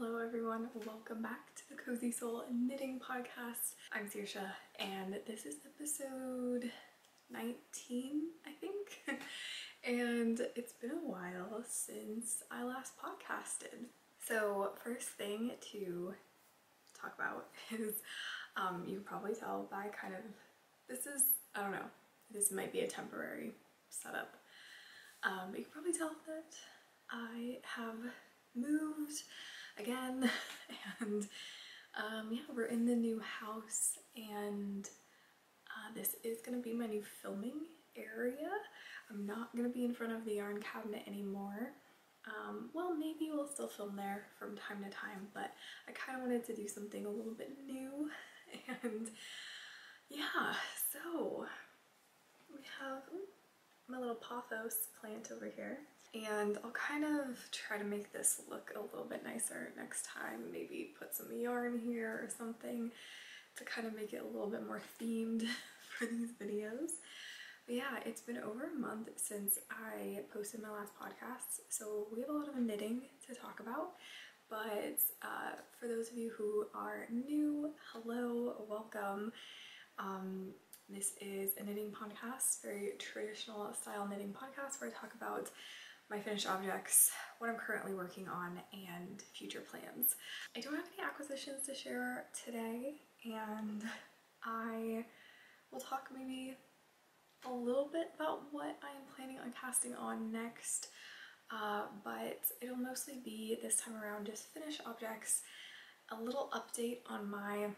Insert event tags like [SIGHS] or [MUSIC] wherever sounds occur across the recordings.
Hello everyone, welcome back to the Cozy Soul Knitting Podcast. I'm Saoirse and this is episode 19, I think. [LAUGHS] and it's been a while since I last podcasted. So first thing to talk about [LAUGHS] is, um, you can probably tell by kind of, this is, I don't know, this might be a temporary setup. Um, you can probably tell that I have moved again. [LAUGHS] And um, yeah we're in the new house and uh, this is gonna be my new filming area. I'm not gonna be in front of the yarn cabinet anymore. Um, well maybe we'll still film there from time to time but I kind of wanted to do something a little bit new. [LAUGHS] And yeah so we have my little pothos plant over here and I'll kind of try to make this look a little bit nicer next time. Maybe put some yarn here or something to kind of make it a little bit more themed [LAUGHS] for these videos. But yeah, it's been over a month since I posted my last podcast, so we have a lot of knitting to talk about. But uh, for those of you who are new, hello, welcome. Um, this is a knitting podcast, very traditional style knitting podcast where I talk about my finished objects, what I'm currently working on, and future plans. I don't have any acquisitions to share today, and I will talk maybe a little bit about what I am planning on casting on next, uh, but it'll mostly be this time around just finished objects, a little update on my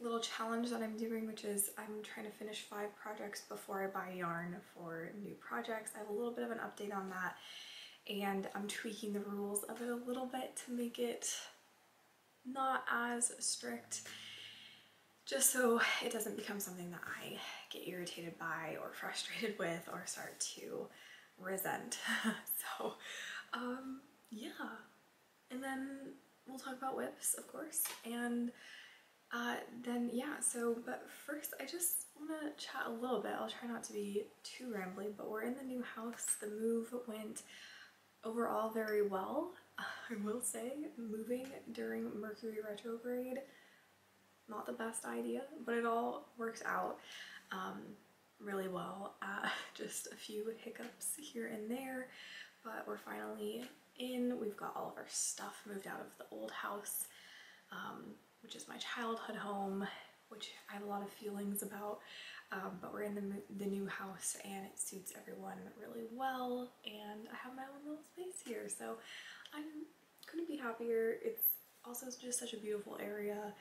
little challenge that I'm doing, which is I'm trying to finish five projects before I buy yarn for new projects. I have a little bit of an update on that and I'm tweaking the rules of it a little bit to make it not as strict just so it doesn't become something that I get irritated by or frustrated with or start to resent. [LAUGHS] so um, yeah, and then we'll talk about WIPs, of course and uh, then yeah, so, but first I just want to chat a little bit. I'll try not to be too rambly, but we're in the new house. The move went overall very well. [LAUGHS] I will say, moving during Mercury retrograde, not the best idea, but it all works out um, really well. [LAUGHS] Uh, just a few hiccups here and there, but we're finally in. We've got all of our stuff moved out of the old house. Um, which is my childhood home, which I have a lot of feelings about. Um, but we're in the, the new house and it suits everyone really well and I have my own little space here so I couldn't be happier. It's also just such a beautiful area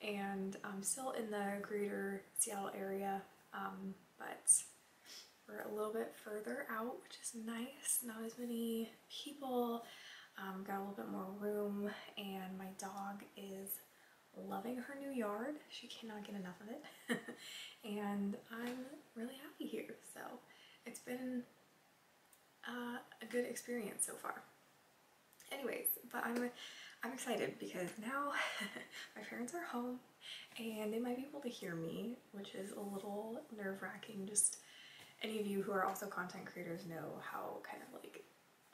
and I'm still in the greater Seattle area um, but we're a little bit further out which is nice. Not as many people, um, got a little bit more room and my dog is loving her new yard. She cannot get enough of it. [LAUGHS] and I'm really happy here. So it's been uh, a good experience so far. Anyways, but I'm I'm excited because now [LAUGHS] my parents are home and they might be able to hear me, which is a little nerve-wracking. Just any of you who are also content creators know how kind of like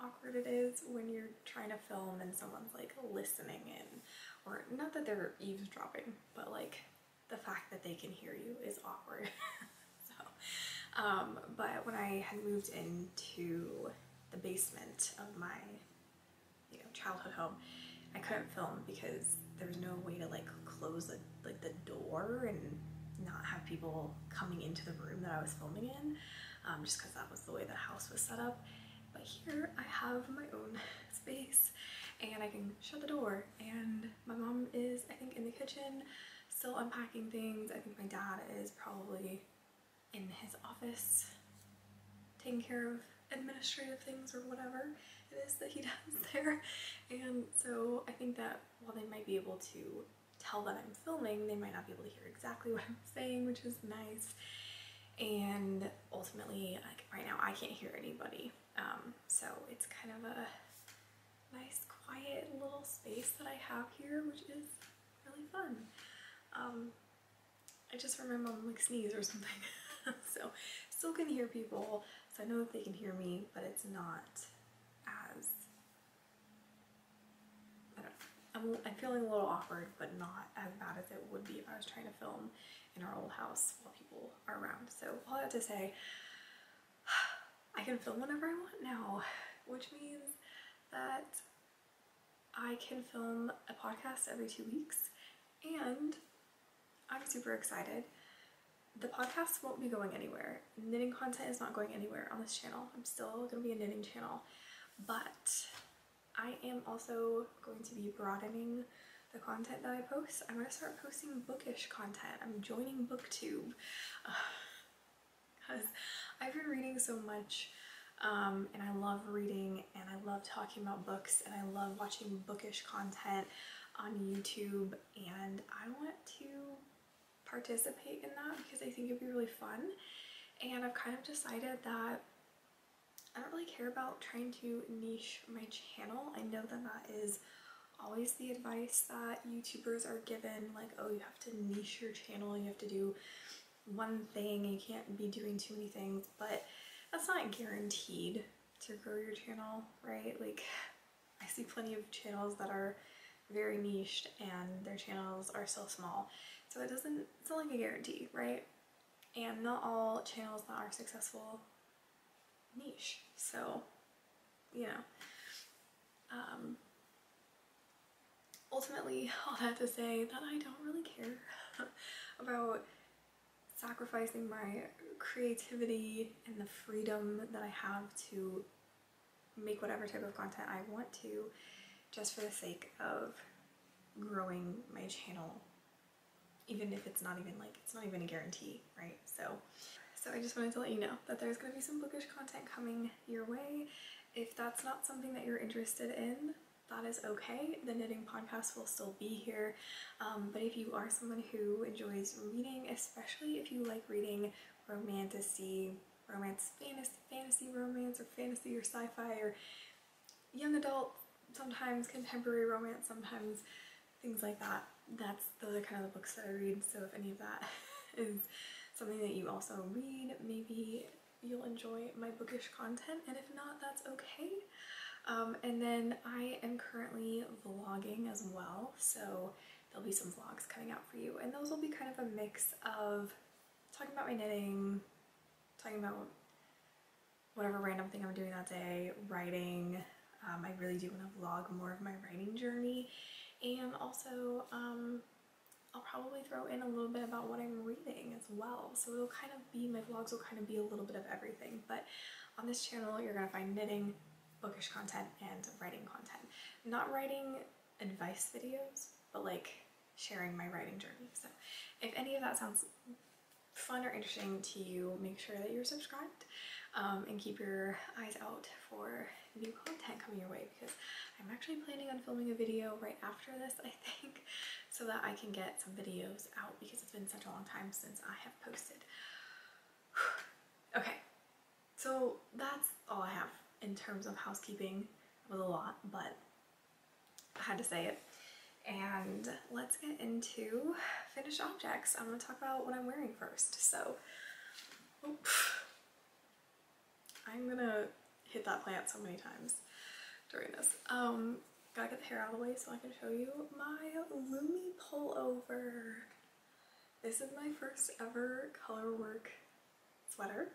awkward it is when you're trying to film and someone's like listening in or not that they're eavesdropping, but like the fact that they can hear you is awkward. [LAUGHS] so, um, but when I had moved into the basement of my, you know, childhood home, I couldn't film because there was no way to like close the, like the door and not have people coming into the room that I was filming in, um, just because that was the way the house was set up. But here I have my own [LAUGHS] space and I can shut the door. And my mom is I think in the kitchen still unpacking things. I think my dad is probably in his office taking care of administrative things or whatever it is that he [LAUGHS] does there. And so I think that while they might be able to tell that I'm filming they might not be able to hear exactly [LAUGHS] what I'm saying which is nice. And ultimately like right now I can't hear anybody. Um, so it's kind of a nice quiet little space that I have here, which is really fun. Um, I just remember I'm like sneeze or something. [LAUGHS] so still can hear people, so I know that they can hear me, but it's not as, I don't know, I'm, I'm feeling a little awkward, but not as bad as it would be if I was trying to film in our old house while people are around. So all that to say, [SIGHS] I can film whenever I want now, which means that I can film a podcast every two weeks and I'm super excited. The podcast won't be going anywhere. Knitting content is not going anywhere on this channel. I'm still going to be a knitting channel, but I am also going to be broadening the content that I post. I'm going to start posting bookish content. I'm joining booktube [SIGHS] because I've been reading so much um, and I love reading and I love talking about books and I love watching bookish content on YouTube and I want to participate in that because I think it'd be really fun and I've kind of decided that I don't really care about trying to niche my channel. I know that that is always the advice that YouTubers are given like oh you have to niche your channel, you have to do one thing, you can't be doing too many things but that's not guaranteed to grow your channel, right? Like I see plenty of channels that are very niched and their channels are still small. So it doesn't, it's not like a guarantee, right? And not all channels that are successful niche. So, you know, um, ultimately [LAUGHS] all that to say that I don't really care [LAUGHS] about sacrificing my creativity and the freedom that I have to make whatever type of content I want to just for the sake of growing my channel even if it's not even like it's not even a guarantee right? So so I just wanted to let you know that there's going to be some bookish content coming your way. If that's not something that you're interested in that is okay. The knitting podcast will still be here. Um, but if you are someone who enjoys reading, especially if you like reading romantasy, romance, fantasy, fantasy romance, or fantasy or sci-fi, or young adult, sometimes contemporary romance, sometimes things like that. That's those are kind of the books that I read. So if any of that [LAUGHS] is something that you also read, maybe you'll enjoy my bookish content. And if not, that's okay. Um, and then I am currently vlogging as well, so there'll be some vlogs coming out for you. And those will be kind of a mix of talking about my knitting, talking about whatever random thing I'm doing that day, writing. Um, I really do want to vlog more of my writing journey. And also, um, I'll probably throw in a little bit about what I'm reading as well. So it'll kind of be, my vlogs will kind of be a little bit of everything. But on this channel, you're going to find knitting, bookish content and writing content. Not writing advice videos, but like sharing my writing journey. So if any of that sounds fun or interesting to you, make sure that you're subscribed um, and keep your eyes out for new content coming your way because I'm actually planning on filming a video right after this, I think, so that I can get some videos out because it's been such a long time since I have posted. [SIGHS] okay, so that's all I have in terms of housekeeping. Was a lot, but I had to say it. And let's get into finished objects. I'm gonna talk about what I'm wearing first. So, I'm gonna hit that plant so many times during this. Um, gotta get the hair out of the way so I can show you my Lumme pullover. This is my first ever colorwork sweater.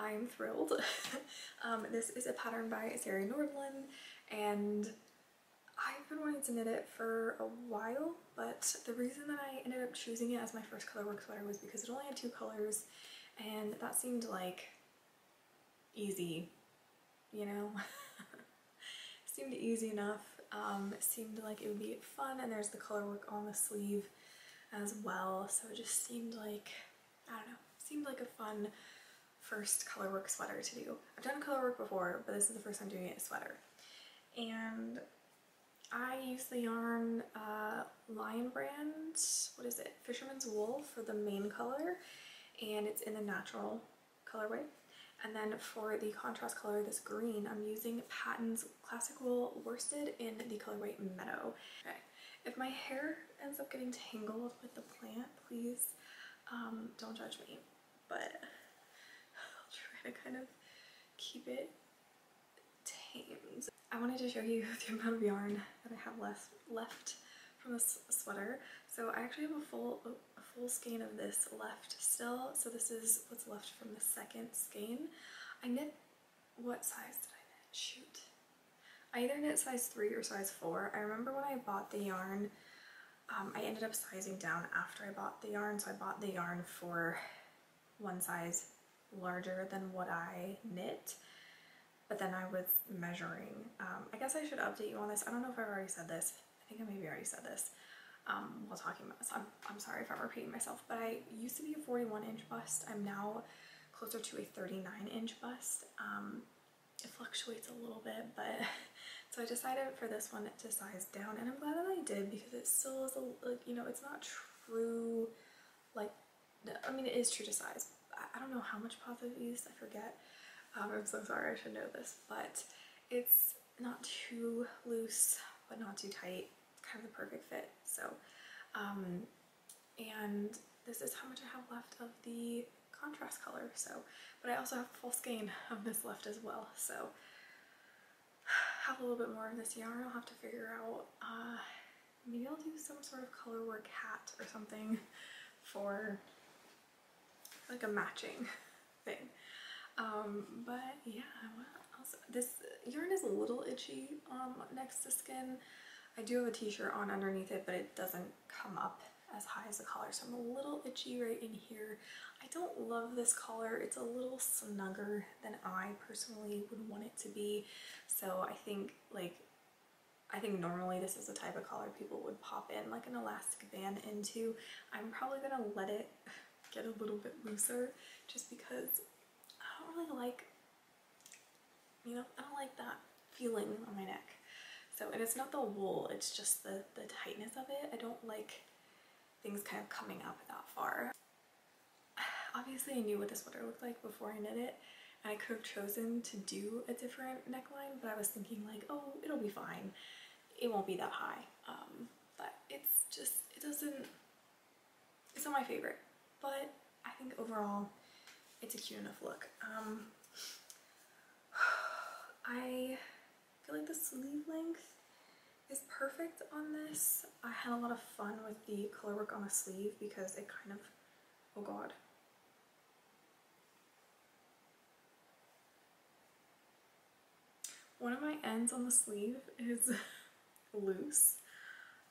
I'm thrilled. [LAUGHS] um, this is a pattern by Sari Nordlund and I've been wanting to knit it for a while, but the reason that I ended up choosing it as my first colorwork sweater was because it only had two colors and that seemed like easy, you know? [LAUGHS] seemed easy enough. Um, seemed like it would be fun and there's the colorwork on the sleeve as well. So it just seemed like, I don't know, seemed like a fun first colorwork sweater to do. I've done colorwork before, but this is the first time doing it a sweater. And I use the yarn uh, Lion Brand, what is it, Fisherman's Wool for the main color, and it's in the natural colorway. And then for the contrast color, this green, I'm using Patons Classic Wool Worsted in the colorway Meadow. Okay, if my hair ends up getting tangled with the plant, please um, don't judge me, but to kind of keep it tamed. I wanted to show you [LAUGHS] the amount of yarn that I have left left from this sweater. So I actually have a full a full skein of this left still. So this is what's left from the second skein. I knit, what size did I knit? Shoot. I either knit size 3 or size 4. I remember when I bought the yarn, um, I ended up sizing down after I bought the yarn. So I bought the yarn for one size larger than what I knit. But then I was measuring. Um, I guess I should update you on this. I don't know if I've already said this. I think I maybe already said this um, while talking about this. I'm, I'm sorry if I'm repeating myself, but I used to be a 41 inch bust. I'm now closer to a 39 inch bust. Um, it fluctuates a little bit, but [LAUGHS] so I decided for this one to size down and I'm glad that I did because it still is a, like, you know, it's not true, like, I mean, it is true to size. I, don't know how much positive used, I forget. Um, I'm so sorry, I should know this, but it's not too loose, but not too tight. Kind of the perfect fit. So, um, and this is how much I have left of the contrast color. So, but I also have full skein of this left as well. So, [SIGHS] have a little bit more of this yarn. I'll have to figure out. Uh, maybe I'll do some sort of color work hat or something [LAUGHS] for like a matching [LAUGHS] thing. Um, but yeah, else? This yarn is a little itchy um, next to skin. I do have a t-shirt on underneath it, but it doesn't come up as high as the collar, so I'm a little itchy right in here. I don't love this collar. It's a little snugger than I personally would want it to be. So I think like, I think normally this is the type of collar people would pop in like an elastic band into. I'm probably gonna let it get a little bit looser just because I don't really like, you know, I don't like that feeling on my neck. So, and it's not the wool, it's just the, the tightness of it. I don't like things kind of coming up that far. [SIGHS] Obviously I knew what this sweater looked like before I knit it and I could have chosen to do a different neckline but I was thinking like oh it'll be fine it won't be that high um, but it's just it doesn't it's not my favorite but I think overall it's a cute enough look um, [SIGHS] I feel like the sleeve length is perfect on this. I had a lot of fun with the color work on the sleeve because it kind of, oh god. One of my ends on the sleeve is [LAUGHS] loose.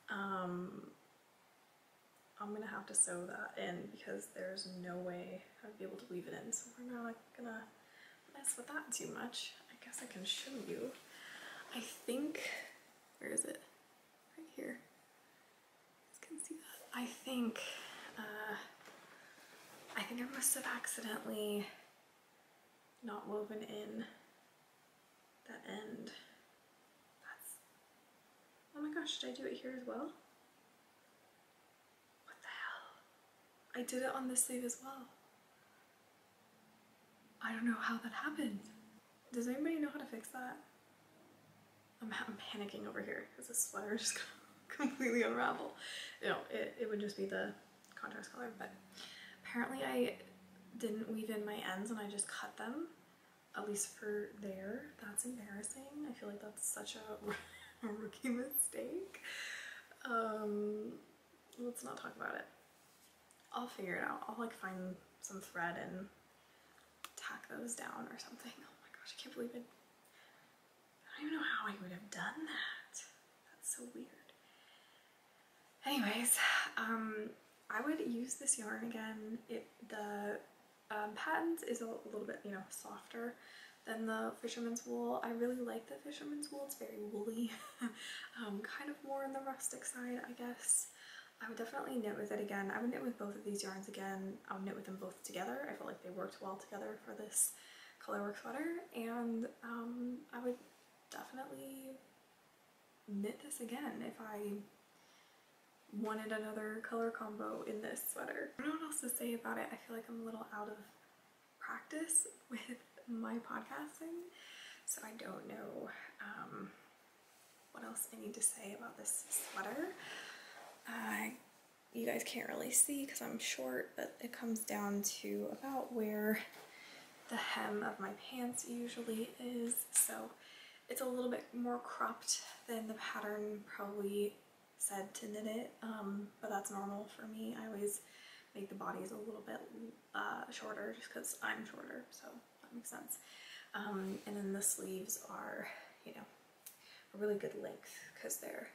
Um, I'm gonna have to sew that in because there's no way I'd be able to weave it in. So we're not gonna mess with that too much. I guess I can show you. I think where is it? Right here. You can see that. I think, uh, I think I must have accidentally not woven in that end. That's, oh my gosh, did I do it here as well? What the hell? I did it on this sleeve as well. I don't know how that happened. Does anybody know how to fix that? I'm, I'm panicking over here because the sweater is [LAUGHS] just completely unravel. You know, it, it would just be the contrast color, but apparently I didn't weave in my ends and I just cut them, at least for there. That's embarrassing. I feel like that's such a [LAUGHS] rookie mistake. Um, let's not talk about it. I'll figure it out. I'll like find some thread and tack those down or something. Oh my gosh, I can't believe it I don't even know how I would have done that. That's so weird. Anyways, um, I would use this yarn again. It the um, Patons is a little bit, you know, softer than the fisherman's wool. I really like the fisherman's wool. It's very woolly, [LAUGHS] um, kind of more on the rustic side, I guess. I would definitely knit with it again. I would knit with both of these yarns again. I would knit with them both together. I felt like they worked well together for this colorwork sweater. And um, I would definitely knit this again if I wanted another color combo in this sweater. I don't know what else to say about it. I feel like I'm a little out of practice [LAUGHS] with my podcasting, so I don't know um, what else I need to say about this sweater. Uh, you guys can't really see because I'm short, but it comes down to about where the hem of my pants usually is. So it's a little bit more cropped than the pattern probably said to knit it, um, but that's normal for me. I always make the bodies a little bit uh, shorter just because I'm shorter, so that makes sense. Um, and then the sleeves are, you know, a really good length because they're,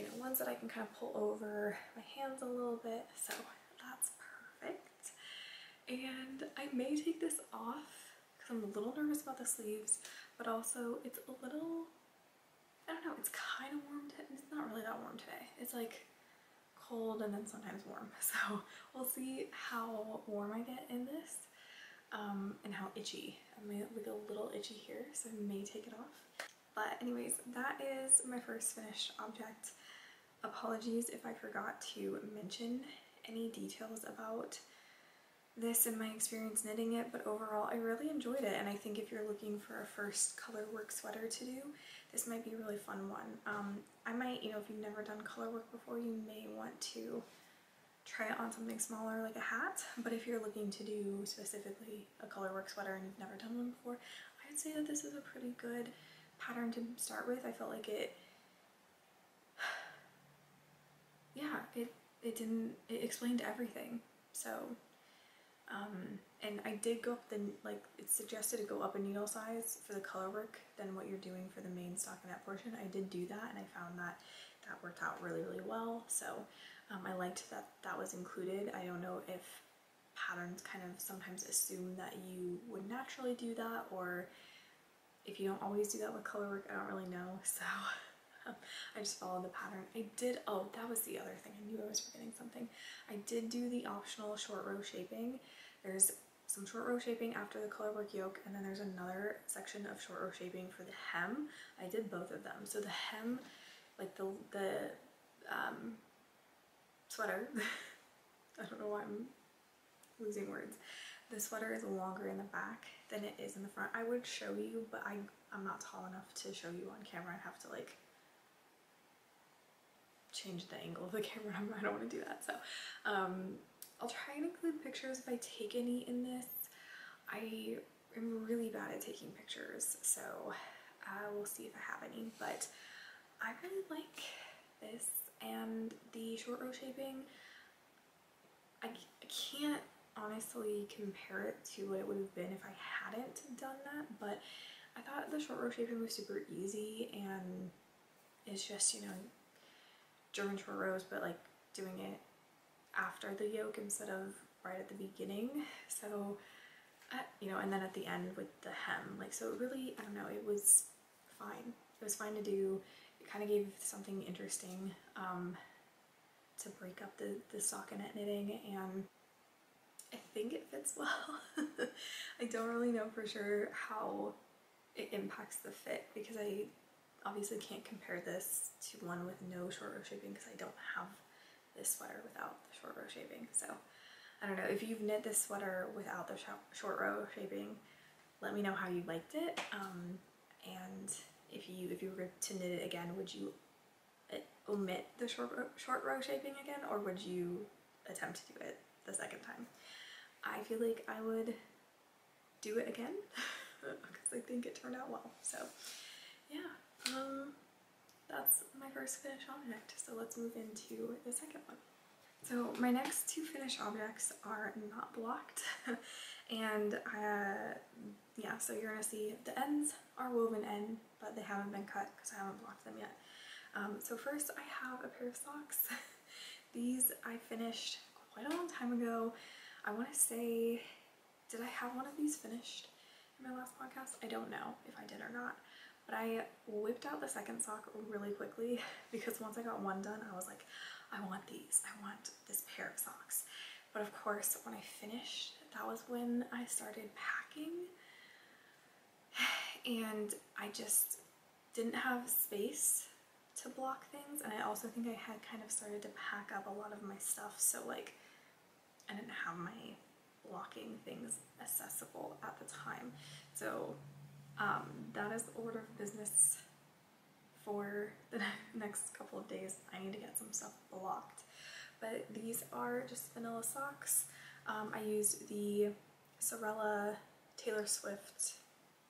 you know, ones that I can kind of pull over my hands a little bit, so that's perfect. And I may take this off because I'm a little nervous about the sleeves, but also it's a little, I don't know, it's kind of warm. Today. It's not really that warm today. It's like cold and then sometimes warm. [LAUGHS] So we'll see how warm I get in this um, and how itchy. I'm look a little itchy here, so I may take it off. But anyways, that is my first finished object. Apologies if I forgot to mention any details about this in my experience knitting it, but overall I really enjoyed it and I think if you're looking for a first color work sweater to do, this might be a really fun one. Um, I might, you know, if you've never done color work before, you may want to try it on something smaller like a hat, but if you're looking to do specifically a color work sweater and you've never done one before, I'd say that this is a pretty good pattern to start with. I felt like it, yeah, it, it didn't, it explained everything. So um, and I did go up the, like, it's suggested to go up a needle size for the color work than what you're doing for the main stockinette portion. I did do that and I found that that worked out really, really well. So um, I liked that that was included. I don't know if patterns kind of sometimes assume that you would naturally do that or if you don't always do that with color work, I don't really know. [LAUGHS] So [LAUGHS] I just followed the pattern. I did, oh, that was the other thing. I knew I was forgetting something. I did do the optional short row shaping. There's some short row shaping after the color work yoke and then there's another section of short row shaping for the hem. I did both of them. So the hem, like the, the um, sweater, [LAUGHS] I don't know why I'm losing words. The sweater is longer in the back than it is in the front. I would show you, but I, I'm not tall enough to show you on camera. I'd have to like change the angle of the [LAUGHS] camera. I don't want to do that. So um, I'll try and include pictures if I take any in this. I am really bad at taking pictures, so uh, we'll see if I have any. But I really like this and the short row shaping. I, I can't honestly compare it to what it would have been if I hadn't done that, but I thought the short row shaping was super easy and it's just, you know, German short rows, but like doing it after the yoke instead of right at the beginning. So, uh, you know, and then at the end with the hem, like, so it really, I don't know, it was fine. It was fine to do. It kind of gave something interesting um, to break up the, the stockinette knitting and I think it fits well. [LAUGHS] I don't really know for sure how it impacts the fit because I obviously can't compare this to one with no short row shaping because I don't have this sweater without the short row shaping. So I don't know, if you've knit this sweater without the short row shaping, let me know how you liked it. Um, and if you if you were to knit it again, would you uh, omit the short row, short row shaping again or would you attempt to do it the second time? I feel like I would do it again [LAUGHS] because I think it turned out well. So yeah, um, that's my first finished object. So let's move into the second one. So my next two finished objects are not blocked [LAUGHS] and uh, yeah, so you're gonna see the ends are woven in, but they haven't been cut because I haven't blocked them yet. Um, so first I have a pair of socks. [LAUGHS] These I finished quite a long time ago. I want to say, did I have one of these finished in my last podcast? I don't know if I did or not. But I whipped out the second sock really quickly [LAUGHS] because once I got one done, I was like, I want these. I want this pair of socks. But of course, when I finished, that was when I started packing. [SIGHS] And I just didn't have space to block things. And I also think I had kind of started to pack up a lot of my stuff. So like, I didn't have my blocking things accessible at the time. So um, that is the order of business for the [LAUGHS] next couple of days. I need to get some stuff blocked. But these are just vanilla socks. Um, I used the Sewrella Taylor Swift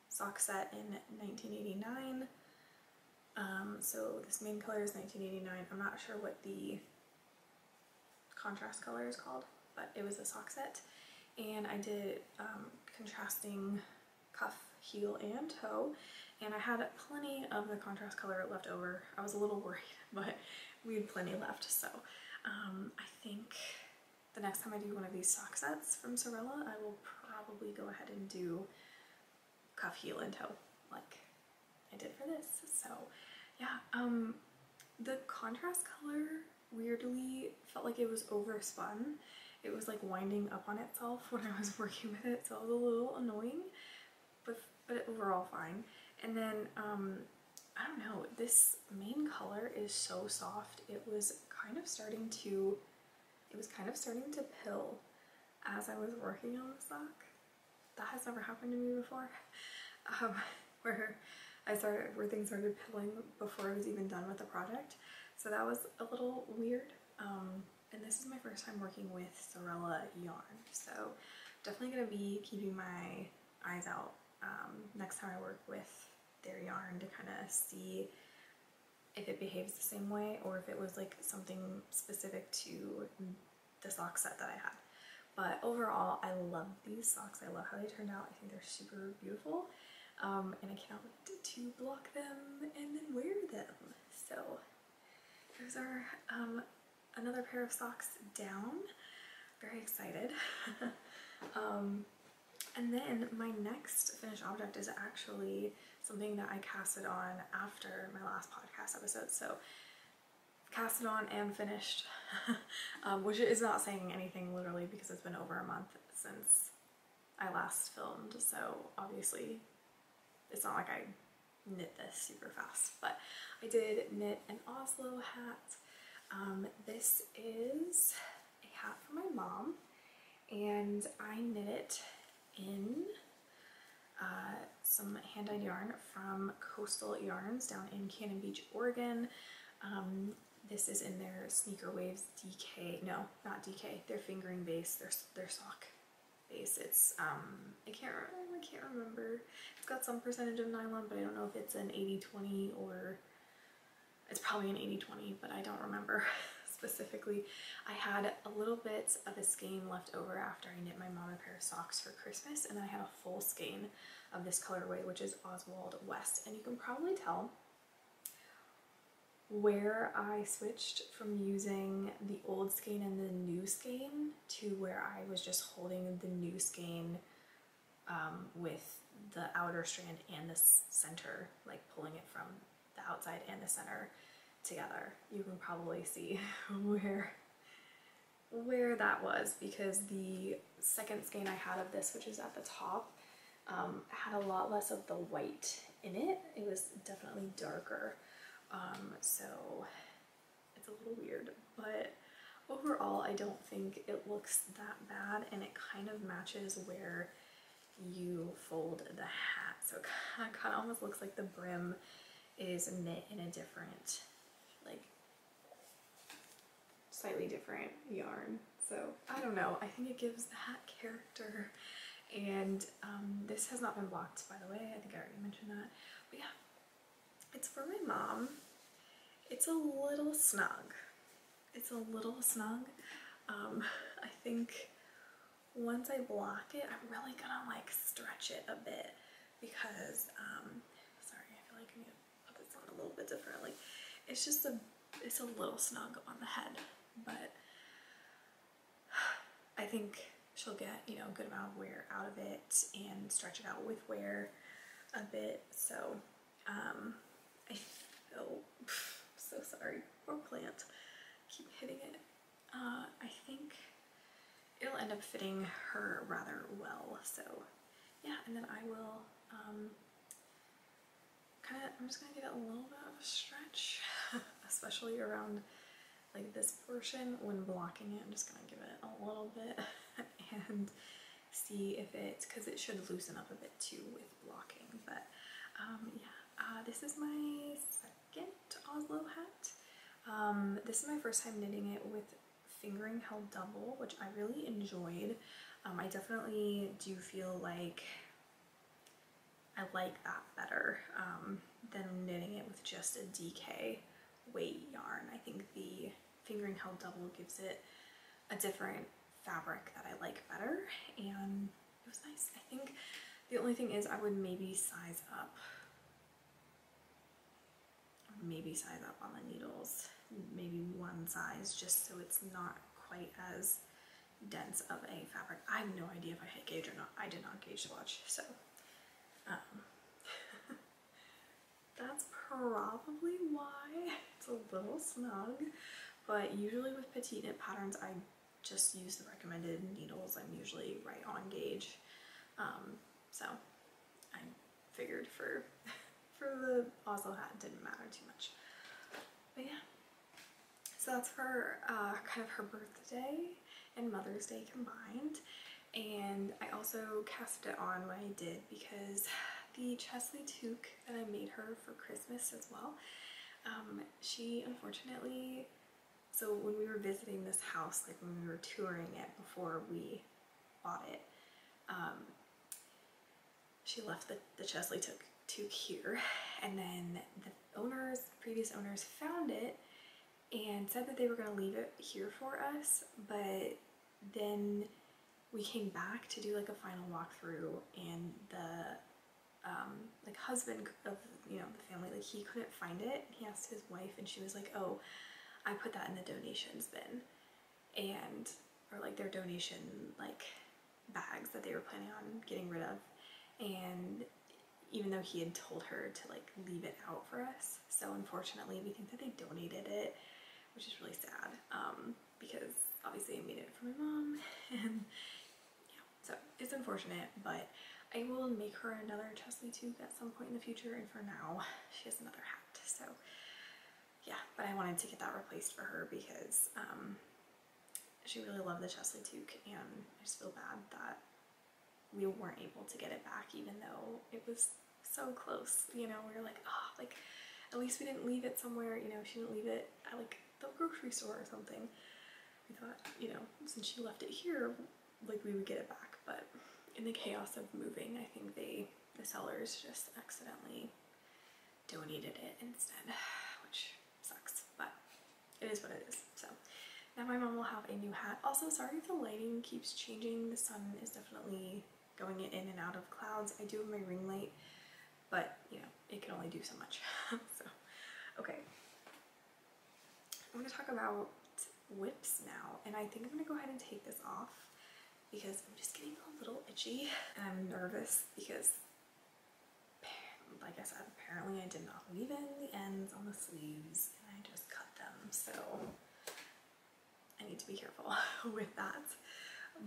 sock set in 1989. Um, so this main color is 1989. I'm not sure what the contrast color is called, but it was a sock set. And I did um, contrasting cuff, heel, and toe. And I had plenty of the contrast color left over. I was a little worried, [LAUGHS] but we had plenty left. So um, I think the next time I do one of these sock sets from Sewrella, I will probably go ahead and do cuff, heel, and toe like I did for this. So yeah, um, the contrast color weirdly felt like it was overspun. It was like winding up on itself [LAUGHS] when I was working with it, so it was a little annoying, but, overall fine. And then, um, I don't know, this main color is so soft. It was kind of starting to, it was kind of starting to pill as I was working on the sock. That has never happened to me before. [LAUGHS] Um, where I started, where things started pilling before I was even done with the project. So that was a little weird. Um, and this is my first time working with Sewrella yarn. So definitely gonna be keeping my eyes out um, next time I work with their yarn to kind of see if it behaves the same way or if it was like something specific to the sock set that I had. But overall, I love these socks. I love how they turned out. I think they're super beautiful. Um, and I cannot wait to block them and then wear them. So those are um, another pair of socks down. Very excited. [LAUGHS] um, and then my next finished object is actually something that I casted on after my last podcast episode. So casted on and finished, [LAUGHS] um, which is not saying anything literally because it's been over a month since I last filmed. So obviously it's not like I knit this super fast, but I did knit an Oslo hat. Um, this is a hat for my mom and I knit it in uh, some hand-dyed yarn from Coastal Yarns down in Cannon Beach, Oregon. Um, this is in their Sneaker Waves DK, no, not DK, their fingering base, their, their sock base. It's, um, I can't remember, I can't remember. It's got some percentage of nylon, but I don't know if it's an 80-20 or, it's probably an 80-20, but I don't remember [LAUGHS] specifically. I had a little bit of a skein left over after I knit my mom a pair of socks for Christmas, and I had a full skein of this colorway, which is Oswald West. And you can probably tell where I switched from using the old skein and the new skein to where I was just holding the new skein um, with the outer strand and the center, like pulling it from the outside and the center together. You can probably see [LAUGHS] where where that was because the second skein I had of this, which is at the top, um, had a lot less of the white in it. It was definitely darker. Um, so it's a little weird, but overall I don't think it looks that bad and it kind of matches where you fold the hat. So it [LAUGHS] kind of almost looks like the brim is knit in a different, slightly different yarn. So I don't know, I think it gives the hat character and um, this has not been blocked by the way, I think I already mentioned that. But yeah, it's for my mom. It's a little snug. It's a little snug. Um, I think once I block it, I'm really gonna like stretch it a bit because, um, sorry, I feel like I need to put this on a little bit differently. It's just a, it's a little snug on the head, but I think she'll get, you know, a good amount of wear out of it and stretch it out with wear a bit. So, um, I feel [SIGHS] so sorry. Poor plant. Keep hitting it. Uh, I think it'll end up fitting her rather well. So yeah, and then I will um, kind of, I'm just going to give it a little bit of a stretch, [LAUGHS] especially around like this portion when blocking it. I'm just to give it a little bit [LAUGHS] and see if it, because it should loosen up a bit too with blocking. But um, yeah, uh, this is my second Oslo hat. Um, this is my first time knitting it with fingering held double, which I really enjoyed. Um, I definitely do feel like I like that better um, than knitting it with just a DK weight yarn. I think the fingering held double gives it a different fabric that I like better and it was nice. I think the only thing is I would maybe size up maybe size up on the needles maybe one size just so it's not quite as dense of a fabric. I have no idea if I hit gauge or not. I did not gauge the watch, so um, [LAUGHS] that's probably why [LAUGHS] it's a little snug. But usually with PetiteKnit patterns, I just use the recommended needles. I'm usually right on gauge. Um, so I figured for [LAUGHS] for the Oslo hat didn't matter too much. But yeah. So that's for uh, kind of her birthday and Mother's Day combined. And I also cast it on when I did because the Chesley toque that I made her for Christmas as well, um, she unfortunately, so when we were visiting this house, like when we were touring it before we bought it, um, she left the, the Chesley toque, toque here. And then the owners, previous owners found it and said that they were going to leave it here for us, but then we came back to do like a final walkthrough and the um, like husband of you know the family like he couldn't find it. He asked his wife and she was like oh I put that in the donations bin. And or like their donation like bags that they were planning on getting rid of. And even though he had told her to like leave it out for us so unfortunately we think that they donated it which is really sad um, because obviously I made it for my mom [LAUGHS] and yeah, so it's unfortunate, but I will make her another Chesley toque at some point in the future and for now she has another hat. So yeah, but I wanted to get that replaced for her because um, she really loved the Chesley toque and I just feel bad that we weren't able to get it back even though it was so close, you know, we were like, oh, like at least we didn't leave it somewhere, you know, she didn't leave it at like the grocery store or something we thought, you know, since she left it here, like we would get it back. But in the chaos of moving, I think they, the sellers just accidentally donated it instead, [SIGHS] which sucks, but it is what it is. So now my mom will have a new hat. Also, sorry if the lighting keeps changing. The sun is definitely going in and out of clouds. I do have my ring light, but you know, it can only do so much. [LAUGHS] so, okay. I'm gonna talk about WIPs now and I think I'm gonna go ahead and take this off because I'm just getting a little itchy. And I'm nervous because like I said apparently I did not leave in the ends on the sleeves and I just cut them so I need to be careful [LAUGHS] with that.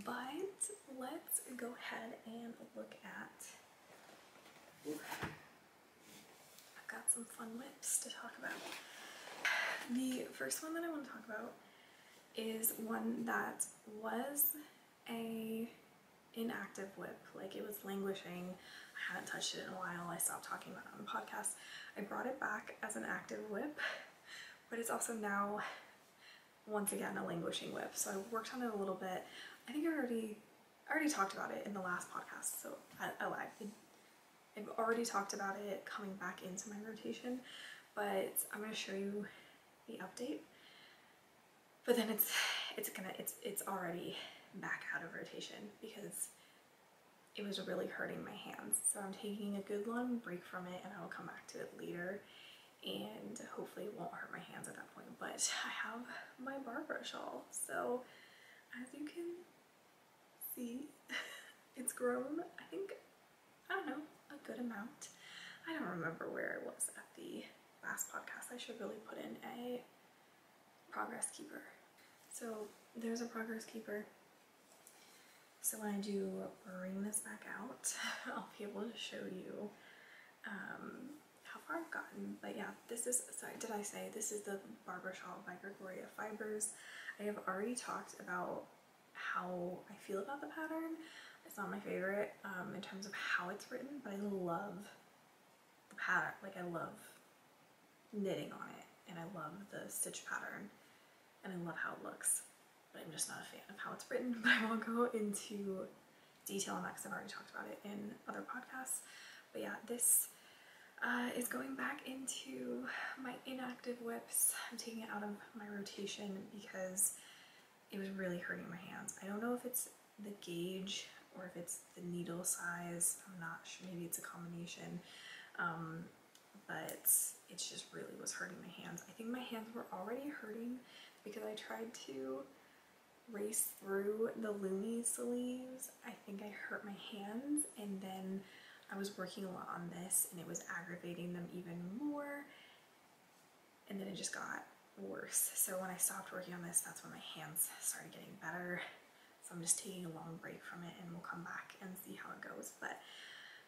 But let's go ahead and look at I've got some fun WIPs to talk about. The first one that I want to talk about is one that was a inactive WIP. like it was languishing. I hadn't touched it in a while. I stopped talking about it on the podcast. I brought it back as an active WIP, but it's also now once again a languishing WIP. So I worked on it a little bit. I think I already I already talked about it in the last podcast, so I, I lied. I've already talked about it coming back into my rotation, but I'm going to show you the update but then it's it's gonna it's it's already back out of rotation because it was really hurting my hands so I'm taking a good long break from it and I will come back to it later and hopefully it won't hurt my hands at that point but I have my Barbara shawl so as you can see [LAUGHS] it's grown I think I don't know a good amount I don't remember where I was at the last podcast I should really put in a progress keeper. So there's a progress keeper. So when I do bring this back out, [LAUGHS] I'll be able to show you um, how far I've gotten. But yeah, this is, sorry, did I say this is the Barbara shawl by Gregoria Fibers. I have already talked about how I feel about the pattern. It's not my favorite um, in terms of how it's written, but I love the pattern. Like I love knitting on it and I love the stitch pattern and I love how it looks, but I'm just not a fan of how it's written. [LAUGHS] But I won't go into detail on that because I've already talked about it in other podcasts. but yeah, this uh, is going back into my inactive WIPs. I'm taking it out of my rotation because it was really hurting my hands. I don't know if it's the gauge or if it's the needle size. I'm not sure. Maybe it's a combination. Um, but it just really was hurting my hands. I think my hands were already hurting because I tried to race through the Lumme sleeves. I think I hurt my hands and then I was working a lot on this and it was aggravating them even more and then it just got worse. So when I stopped working on this, that's when my hands started getting better. So I'm just taking a long break from it and we'll come back and see how it goes. But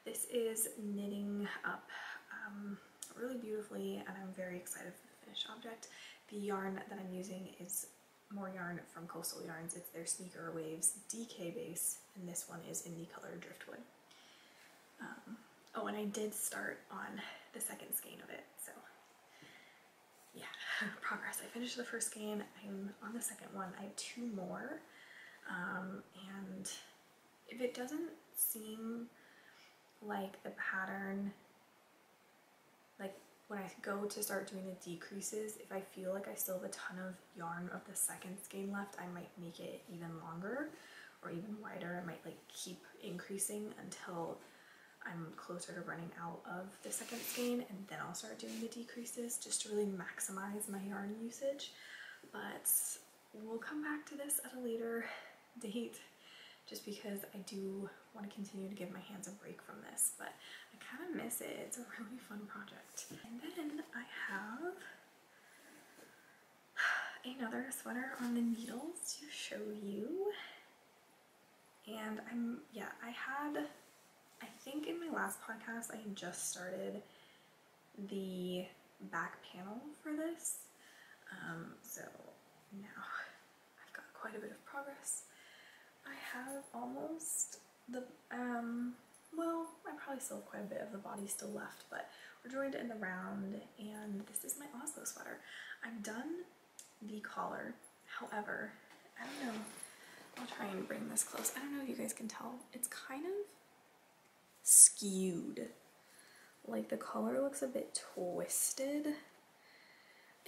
this is knitting up um, really beautifully and I'm very excited for the finished object. The yarn that I'm using is more yarn from Coastal Yarns. It's their Sneaker Waves DK base and this one is in the Color Driftwood. Um, oh, and I did start on the second skein of it, so yeah, [LAUGHS] progress. I finished the first skein. I'm on the second one. I have two more, um, and if it doesn't seem like the pattern, like when I go to start doing the decreases, if I feel like I still have a ton of yarn of the second skein left, I might make it even longer or even wider. I might like keep increasing until I'm closer to running out of the second skein and then I'll start doing the decreases just to really maximize my yarn usage. But we'll come back to this at a later date just because I do want to continue to give my hands a break from this, but kind of miss it. It's a really fun project. And then I have another sweater on the needles to show you. And I'm, yeah, I had I think in my last podcast I just started the back panel for this. Um, so now I've got quite a bit of progress. I have almost the, um, well, I probably still quite a bit of the body still left, but we're joined in the round and this is my Oslo sweater. I've done the collar, however, I don't know, I'll try and bring this close. I don't know if you guys can tell. It's kind of skewed. Like the collar looks a bit twisted.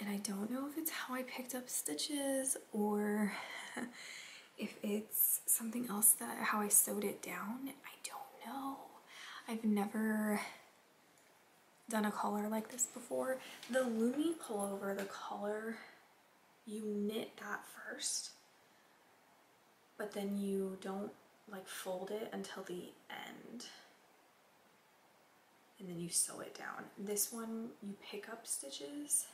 And I don't know if it's how I picked up stitches or [LAUGHS] if it's something else that how I sewed it down. I don't know. I've never done a collar like this before. The Lumme pullover, the collar, you knit that first, but then you don't like fold it until the end and then you sew it down. This one, you pick up stitches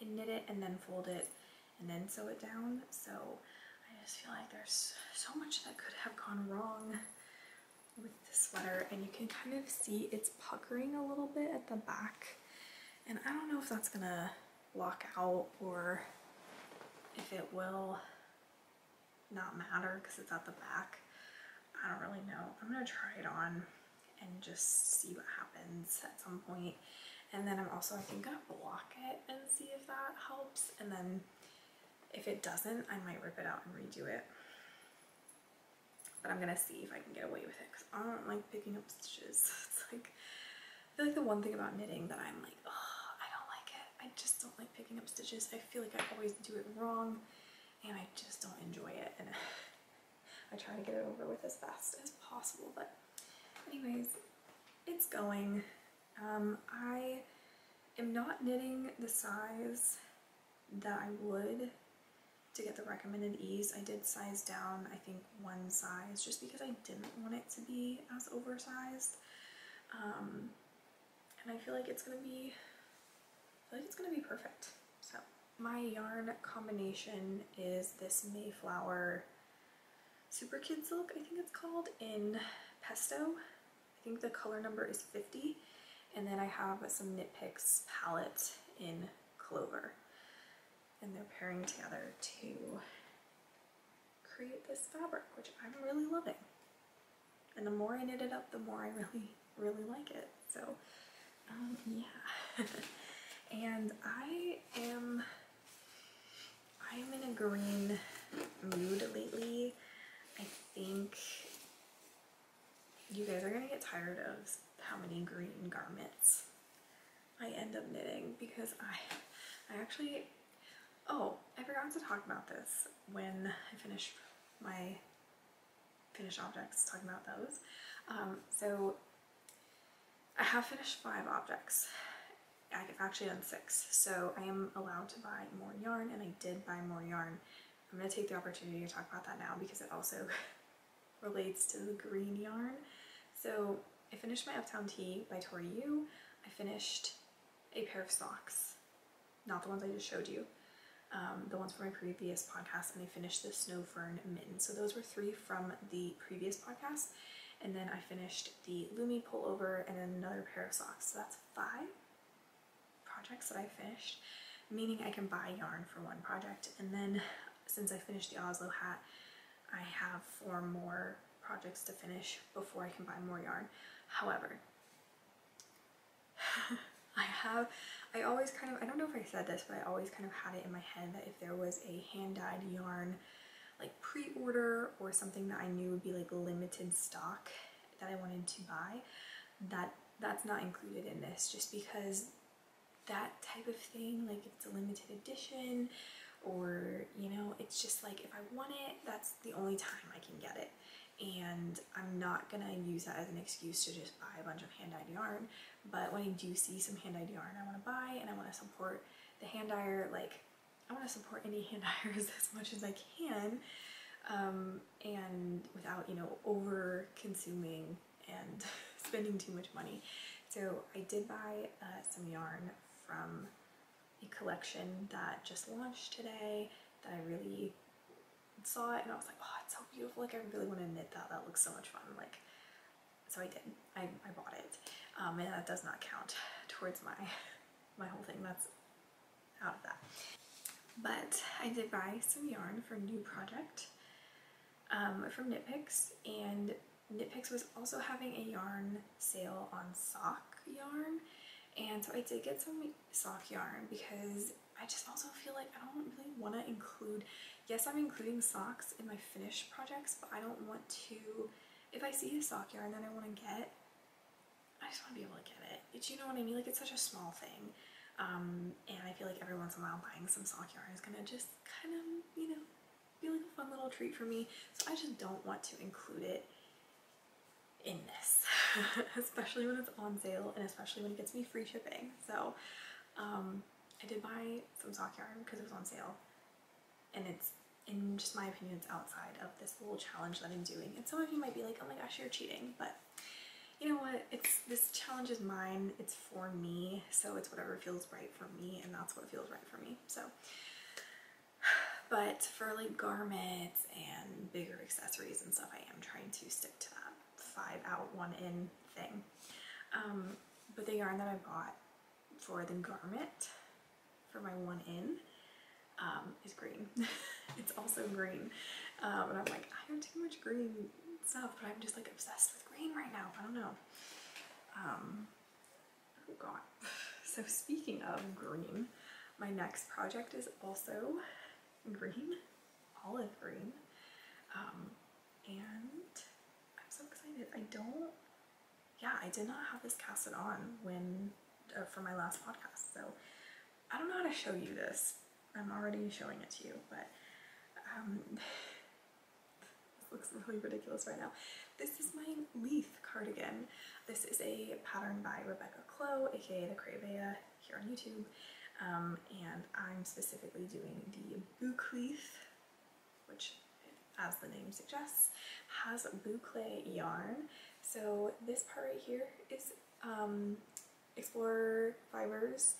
and knit it and then fold it and then sew it down. So I just feel like there's so much that could have gone wrong sweater and you can kind of see it's puckering a little bit at the back and I don't know if that's gonna lock out or if it will not matter because it's at the back. I don't really know. I'm gonna try it on and just see what happens at some point. And then I'm also, I think, gonna block it and see if that helps. And then if it doesn't, I might rip it out and redo it. But I'm gonna see if I can get away with it because I don't like picking up stitches. [LAUGHS] It's like, I feel like the one thing about knitting that I'm like, oh, I don't like it. I just don't like picking up stitches. I feel like I always do it wrong and I just don't enjoy it. And [LAUGHS] I try to get it over with as fast as possible, but anyways, it's going. Um, I am not knitting the size that I would to get the recommended ease. I did size down, I think, one size just because I didn't want it to be as oversized. Um, and I feel like it's gonna be, I feel like it's gonna be perfect. So my yarn combination is this Mayflower Super Kid Silk, I think it's called, in Pesto I think the color number is 50. And then I have some Knit Picks palette in Clover. And they're pairing together to create this fabric, which I'm really loving. And the more I knit it up, the more I really, really like it. So, um, yeah. [LAUGHS] and I am, I'm in a green mood lately. I think you guys are gonna get tired of how many green garments I end up knitting because I, I actually, oh, I forgot to talk about this when I finished my finished objects, talking about those. Um, so I have finished five objects. I've actually done six, so I am allowed to buy more yarn, and I did buy more yarn. I'm going to take the opportunity to talk about that now because it also [LAUGHS] relates to the green yarn. So I finished my Uptown Tee by Tori Yu. I finished a pair of socks, not the ones I just showed you, um, the ones from my previous podcast, and I finished the Snow Fern mitten. So those were three from the previous podcast. And then I finished the Lumme pullover and then another pair of socks. So that's five projects that I finished, meaning I can buy yarn for one project. And then since I finished the Oslo hat, I have four more projects to finish before I can buy more yarn. However, [LAUGHS] I have, I always kind of, I don't know if I said this, but I always kind of had it in my head that if there was a hand-dyed yarn like pre-order or something that I knew would be like limited stock that I wanted to buy, that that's not included in this just because that type of thing, like it's a limited edition or, you know, it's just like if I want it, that's the only time I can get it. And I'm not gonna use that as an excuse to just buy a bunch of hand-dyed yarn. But when I do see some hand-dyed yarn I wanna buy and I wanna support the hand dyer, like I wanna support indie [LAUGHS] hand dyers as much as I can. Um, and without, you know, over consuming and [LAUGHS] spending too much money. So I did buy uh, some yarn from a collection that just launched today that I really saw it and I was like, oh, it's so beautiful. Like I really want to knit that. That looks so much fun. Like, so I did. I, I bought it. Um, and that does not count towards my my whole thing. That's out of that. But I did buy some yarn for a new project um, from Knit Picks and Knit Picks was also having a yarn sale on sock yarn and so I did get some sock yarn because I just also feel like I don't really want to include, yes, I'm including socks in my finished projects, but I don't want to, if I see a sock yarn that I want to get, I just want to be able to get it. Do you know what I mean? Like it's such a small thing. Um, and I feel like every once in a while buying some sock yarn is gonna just kind of, you know, be like a fun little treat for me. So I just don't want to include it in this, [LAUGHS] especially when it's on sale and especially when it gets me free shipping. So um, I did buy some sock yarn because it was on sale and it's, in just my opinion, it's outside of this little challenge that I'm doing. And some of you might be like, oh my gosh, you're cheating. But you know what, it's this challenge is mine, it's for me, so it's whatever feels right for me and that's what feels right for me. So but for like garments and bigger accessories and stuff, I am trying to stick to that five out, one in thing. Um, but the yarn that I bought for the garment, for my one in, um, is green. [LAUGHS] it's also green. Um, and I'm like, I have too much green stuff, but I'm just like obsessed with right now. I don't know. Um, oh god. [LAUGHS] So speaking of green, my next project is also green, [LAUGHS] olive green. Um, and I'm so excited. I don't, yeah, I did not have this casted on when, uh, for my last podcast. So I don't know how to show you this. I'm already showing it to you, but um, [LAUGHS] looks really ridiculous right now. This is my Leith cardigan. This is a pattern by Rebecca Clow, aka the CreaBea here on YouTube. Um, and I'm specifically doing the Boucleith, which as the name suggests, has boucle yarn. So this part right here is um, Explorer Fibers,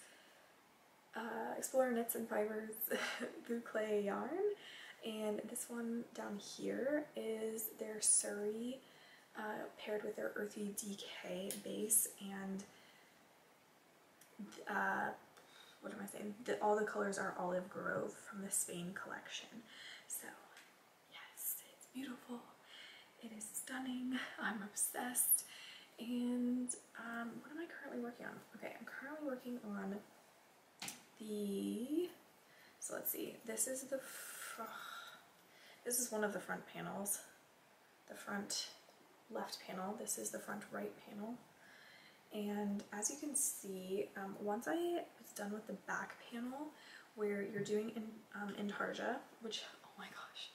uh, Explorer Knits and Fibers [LAUGHS] boucle yarn. And this one down here is their Suri uh, paired with their Earthy DK base and uh, what am I saying? The, all the colors are Olive Grove from the Spain collection. So yes, it's beautiful. It is stunning. I'm obsessed. And um, what am I currently working on? Okay, I'm currently working on the, so let's see, this is the, this is one of the front panels, the front left panel, this is the front right panel, And as you can see, um, once I was done with the back panel where you're doing in, um, Intarsia, which, oh my gosh,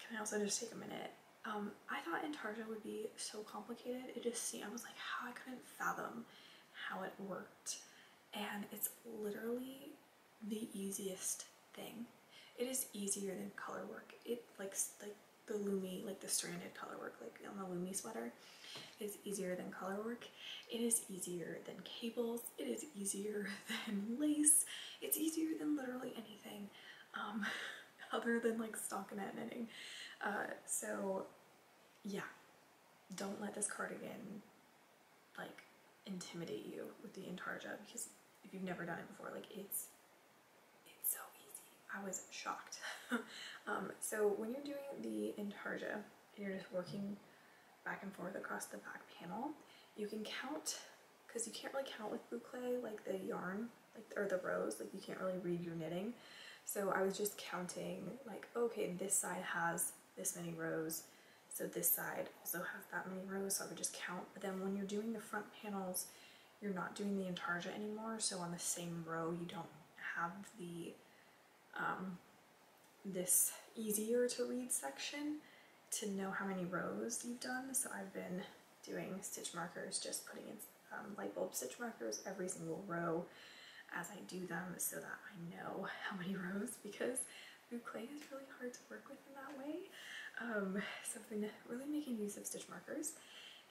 can I also just take a minute? Um, I thought Intarsia would be so complicated. It just seemed, I was like, how I couldn't fathom how it worked. And it's literally the easiest thing. It is easier than color work. It like like the Lumme, like the stranded color work, like on the Lumme sweater, is easier than color work. It is easier than cables. It is easier [LAUGHS] than lace. It's easier than literally anything um, [LAUGHS] other than like stockinette knitting. Uh, so yeah, don't let this cardigan like intimidate you with the intarsia because if you've never done it before, like it's. I was shocked. [LAUGHS] um, so when you're doing the intarsia and you're just working back and forth across the back panel, you can count because you can't really count with boucle like the yarn like or the rows like you can't really read your knitting. So I was just counting like okay this side has this many rows so this side also has that many rows. So I would just count. But then when you're doing the front panels you're not doing the intarsia anymore. So on the same row you don't have the um, this easier to read section to know how many rows you've done. So I've been doing stitch markers just putting in um, light bulb stitch markers every single row as I do them so that I know how many [LAUGHS] rows because boucle is really hard to work with in that way. Um, so I've been really making use of stitch markers.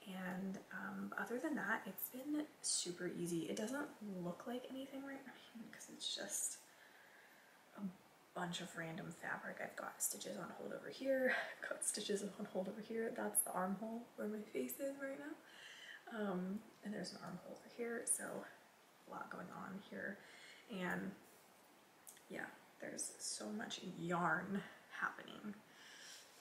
And um, other than that, it's been super easy. It doesn't look like anything right now [LAUGHS] because it's just a bunch of random fabric. I've got stitches on hold over here, [LAUGHS] got stitches on hold over here. That's the armhole where my face is right now. Um, and there's an armhole over here, so a lot going on here. And yeah, there's so much yarn happening.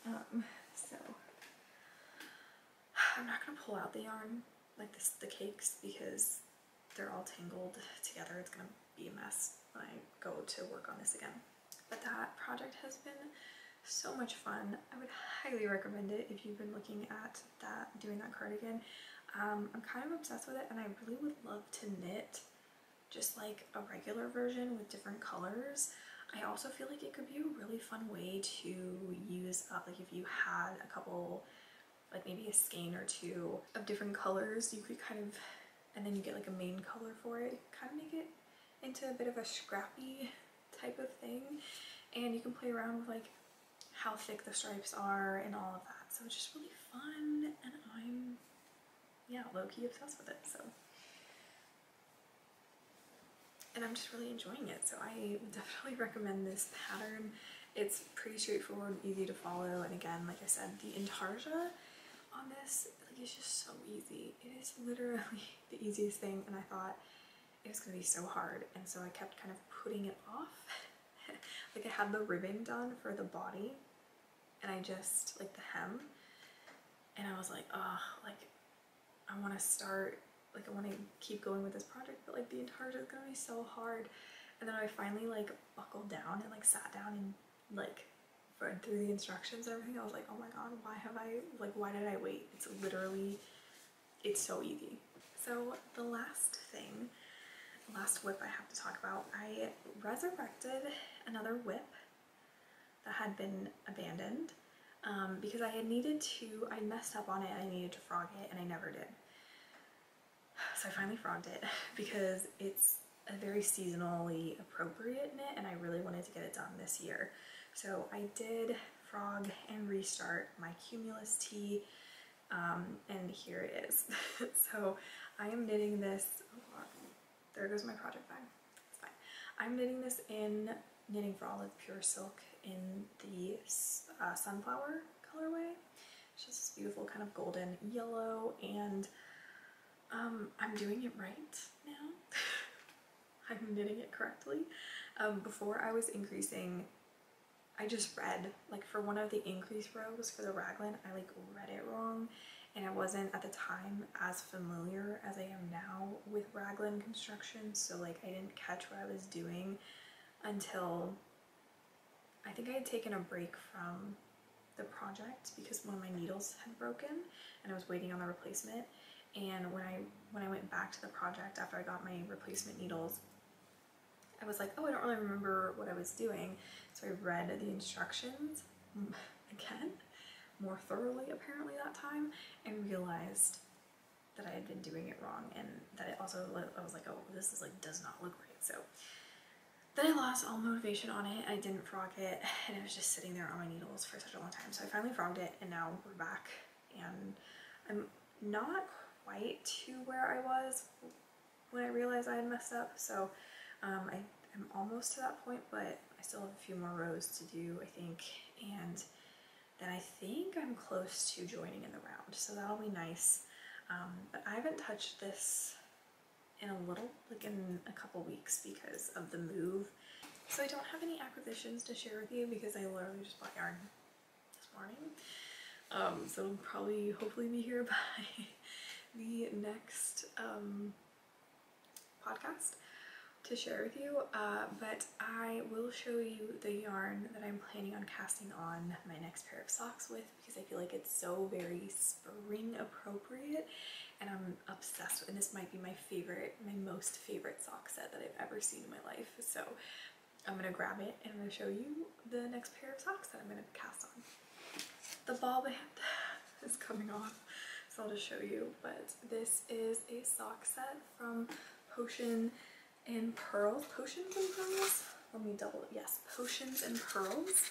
Um, so [SIGHS] I'm not gonna pull out the yarn like this, the cakes because they're all tangled together. It's gonna be a mess when I go to work on this again. But that project has been so much fun. I would highly recommend it if you've been looking at that, doing that cardigan. Um, I'm kind of obsessed with it and I really would love to knit just like a regular version with different colors. I also feel like it could be a really fun way to use up, like if you had a couple like maybe a skein or two of different colors you could kind of and then you get like a main color for it kind of make it into a bit of a scrappy type of thing and you can play around with like how thick the stripes are and all of that so it's just really fun and I'm yeah low-key obsessed with it so and I'm just really enjoying it so I [LAUGHS] definitely recommend this pattern it's pretty straightforward easy to follow and again like I said the intarsia on this. Like it's just so easy. It is literally [LAUGHS] the easiest thing and I thought it was gonna be so hard and so I kept kind of putting it off. [LAUGHS] like I had the ribbing done for the body and I just, like the hem, and I was like, oh, like I wanna start, like I wanna keep going with this project but like the entire is gonna be so hard. And then I finally like buckled down and like sat down and like read through the instructions and everything, I was like, oh my god, why have I, like, why did I wait? It's literally, it's so easy. So the last thing, last WIP I have to talk about, I resurrected another WIP that had been abandoned um, because I had needed to, I messed up on it I needed to frog it and I never did. So I finally frogged it [LAUGHS] because it's a very seasonally appropriate knit and I really wanted to get it done this year. So I did frog and restart my Cumulus tee um, and here it is. [LAUGHS] so I am knitting this, oh, there goes my project bag, it's fine. I'm knitting this in Knitting for Olive Pure Silk in the uh, Sunflower colorway. It's just this beautiful kind of golden yellow and um, I'm doing it right now. [LAUGHS] I'm knitting it correctly. Um, before I was increasing I just read, like for one of the increase rows for the raglan, I like read it wrong and I wasn't at the time as familiar as I am now with raglan construction so like I didn't catch what I was doing until I think I had taken a break from the project because one of my needles had broken and I was waiting on the replacement And when I when I went back to the project after I got my replacement needles, I was like, oh, I don't really remember what I was doing. So I read the instructions mm, [LAUGHS] again, more thoroughly apparently that time, and realized that I had been doing it wrong and that it also, I was like, oh, this is like, does not look right. So then I lost all motivation on it. I didn't frog it and it was just sitting there on my needles for such a long time. So I finally frogged it and now we're back and I'm not quite to where I was when I realized I had messed up. So um, I am almost to that point, but I still have a few more rows to do, I think. And then I think I'm close to joining in the round. So that'll be nice. Um, but I haven't touched this in a little, like in a couple weeks because of the move. So I don't have any acquisitions to share with you because I literally just bought yarn this morning. Um, so I'll probably hopefully be here [LAUGHS] by the next um, podcast to share with you, uh, but I will show you the yarn that I'm planning on casting on my next pair of socks with because I feel like it's so very spring appropriate and I'm obsessed with, and this might be my favorite, my most favorite sock set that I've ever seen in my life. So I'm gonna grab it and I'm gonna show you the next pair of socks that I'm gonna cast on. The ball band [LAUGHS] is coming off, so I'll just show you, but this is a sock set from Potion and pearls, potions and pearls. Let me double, yes, potions and pearls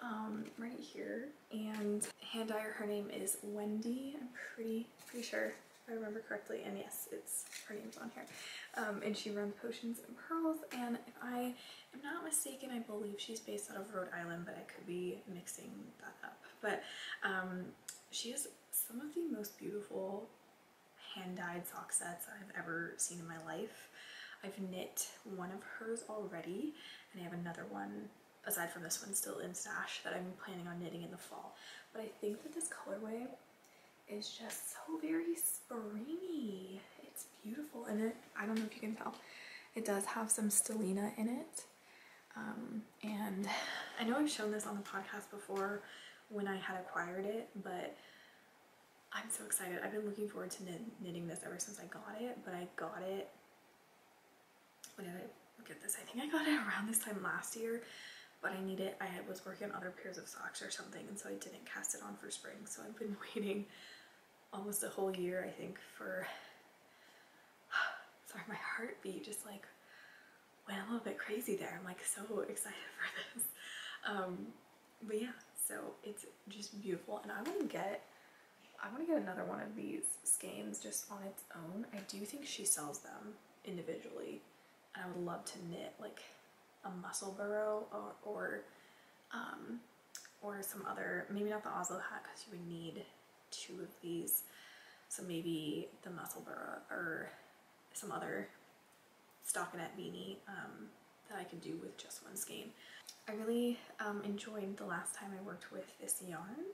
um, right here. And hand dyer, her name is Wendy. I'm pretty, pretty sure if I remember correctly. And yes, it's her name's on here. Um, and she runs Potions and Pearls. And if I am not mistaken, I believe she's based out of Rhode Island, but I could be mixing that up. But um, she has some of the most beautiful hand-dyed sock sets I've ever seen in my life. I've knit one of hers already and I have another one aside from this one still in stash that I'm planning on knitting in the fall. But I think that this colorway is just so very springy. It's beautiful and it, I don't know if you can tell, it does have some stellina in it. Um, and I know I've shown this on the podcast before when I had acquired it, but I'm so excited. I've been looking forward to knitting this ever since I got it, but I got it when did I at this? I think I got it around this time last year, but I need it. I was working on other pairs of socks or something, and so I didn't cast it on for spring. So I've been [LAUGHS] waiting almost a whole year, I think, for. [SIGHS] Sorry, my heartbeat just like went a little bit crazy there. I'm like so [LAUGHS] excited for this. Um, but yeah, so it's just beautiful, and I want to get. I want to get another one of these skeins just on its own. I do think she sells them individually and I would love to knit like a Musselburgh or or, um, or some other, maybe not the Oslo hat because you would need two of these. So maybe the Musselburgh or some other stockinette beanie um, that I could do with just one skein. I really um, enjoyed the last time I worked with this yarn.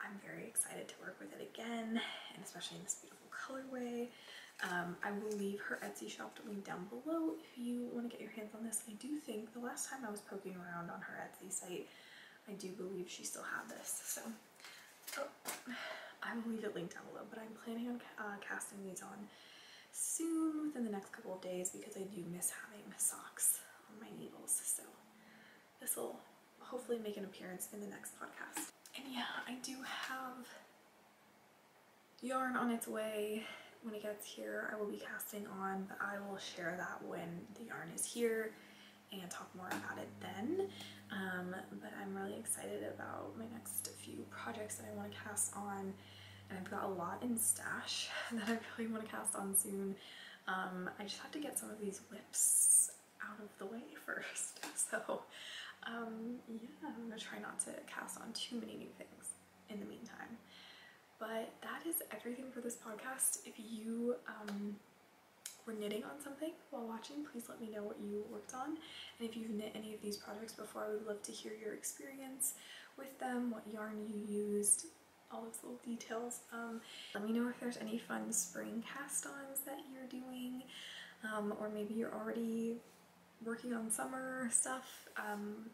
I'm very excited to work with it again, and especially in this beautiful colorway. Um, I will leave her Etsy shop link down below if you want to get your hands on this. I do think the last time I was poking around on her Etsy site, I do believe she still had this. So oh, I will leave it linked down below, but I'm planning on uh, casting these on soon within the next couple of days because I do miss having socks on my needles. So this will hopefully make an appearance in the next podcast. And yeah, I do have yarn on its way when it gets here I will be casting on, but I will share that when the yarn is here and talk more about it then. Um, but I'm really excited about my next few projects that I want to cast on and I've got a lot in stash [LAUGHS] that I really want to cast on soon. Um, I just have to get some of these WIPs out of the way [LAUGHS] first. So um, yeah, I'm to try not to cast on too many new things in the meantime. But that is everything for this podcast. If you um, were knitting on something while watching, please let me know what you worked on. And if you've knit any of these projects before, I would love to hear your experience with them, what yarn you used, all those little details. Um, let me know if there's any fun spring cast-ons that you're doing, um, or maybe you're already working on summer stuff, um,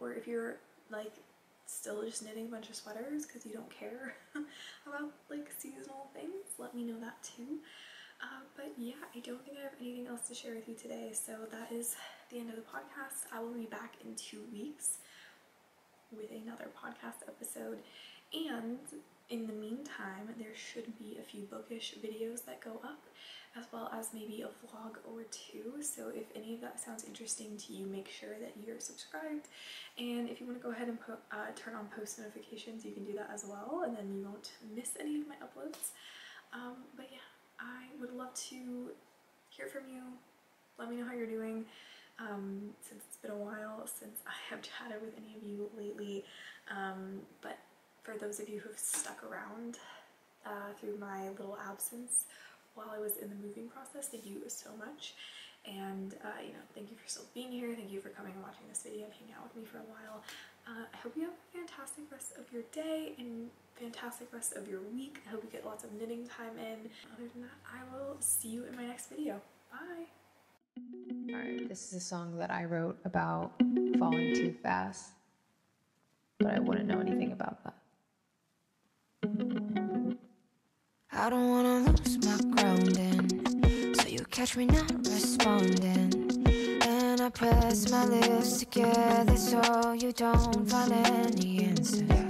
or if you're like still just knitting a bunch of sweaters because you don't care [LAUGHS] about like seasonal things, let me know that too. Uh, but yeah, I don't think I have anything else to share with you today. So that is the end of the podcast. I will be back in two weeks with another podcast episode. And in the meantime, there should be a few bookish videos that go up as well as maybe a vlog or two. So if any of that sounds interesting to you, make sure that you're subscribed. And if you want to go ahead and uh, turn on post notifications, you can do that as well. And then you won't miss any of my uploads. Um, but yeah, I would love to hear from you. Let me know how you're doing. Um, since it's been a while since I have chatted with any of you lately. Um, but for those of you who've stuck around uh, through my little absence while I was in the moving process, thank you so much. And, uh, you know, thank you for still being here. Thank you for coming and watching this video and hanging out with me for a while. Uh, I hope you have a fantastic rest of your day and fantastic rest of your week. I hope you get lots of knitting time in. Other than that, I will see you in my next video. Bye! Alright, this is a song that I wrote about falling too fast, but I wouldn't know anything about that. I don't wanna lose my grounding, so you catch me not responding. And I press my lips together so you don't find any answer.